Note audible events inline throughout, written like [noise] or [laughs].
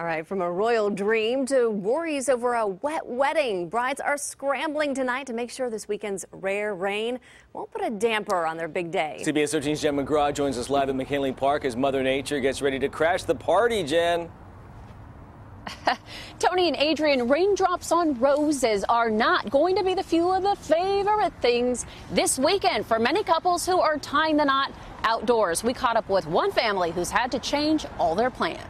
All right, from a royal dream to worries over a wet wedding, brides are scrambling tonight to make sure this weekend's rare rain won't put a damper on their big day. CBS 13's Jen McGraw joins us live at McKinley Park as Mother Nature gets ready to crash the party, Jen. [laughs] Tony and Adrian, raindrops on roses are not going to be the few of the favorite things this weekend for many couples who are tying the knot outdoors. We caught up with one family who's had to change all their plans.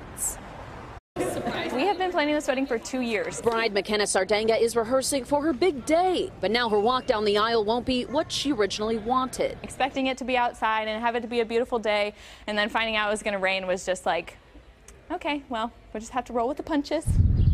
We have been planning this wedding for two years. Bride McKenna Sardanga is rehearsing for her big day, but now her walk down the aisle won't be what she originally wanted. Expecting it to be outside and have it to be a beautiful day, and then finding out it was going to rain was just like, okay, well, we'll just have to roll with the punches.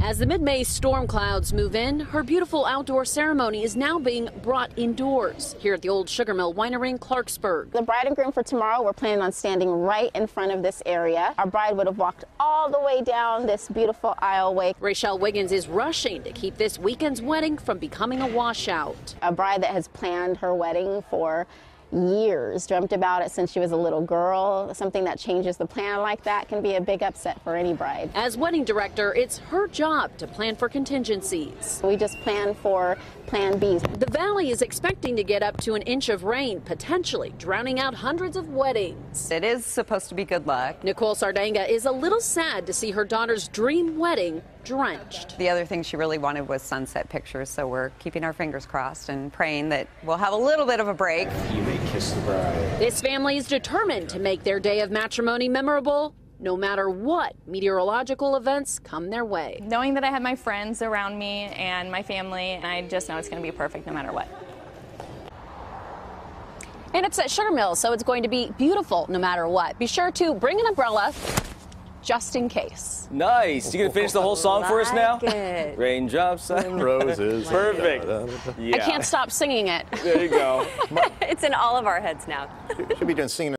As the mid-May storm clouds move in, her beautiful outdoor ceremony is now being brought indoors here at the old Sugar Mill Winery in Clarksburg. The bride and groom for tomorrow, we're planning on standing right in front of this area. Our bride would have walked all the way down this beautiful aisleway. Rachel Wiggins is rushing to keep this weekend's wedding from becoming a washout. A bride that has planned her wedding for years, dreamt about it since she was a little girl. Something that changes the plan like that can be a big upset for any bride. As wedding director, it's her job to plan for contingencies. We just plan for plan B. The valley is expecting to get up to an inch of rain, potentially drowning out hundreds of weddings. It is supposed to be good luck. Nicole Sardanga is a little sad to see her daughter's dream wedding drenched. The other thing she really wanted was sunset pictures, so we're keeping our fingers crossed and praying that we'll have a little bit of a break. You may kiss the bride. This family is determined to make their day of matrimony memorable no matter what meteorological events come their way. Knowing that I have my friends around me and my family, and I just know it's going to be perfect no matter what. And it's at Sugar Mill, so it's going to be beautiful no matter what. Be sure to bring an umbrella just in case. Nice. You gonna finish the whole song for us now? it. [laughs] Raindrops on Roses. Perfect. Yeah. I can't stop singing it. There you go. [laughs] It's in all of our heads now. Should be doing singing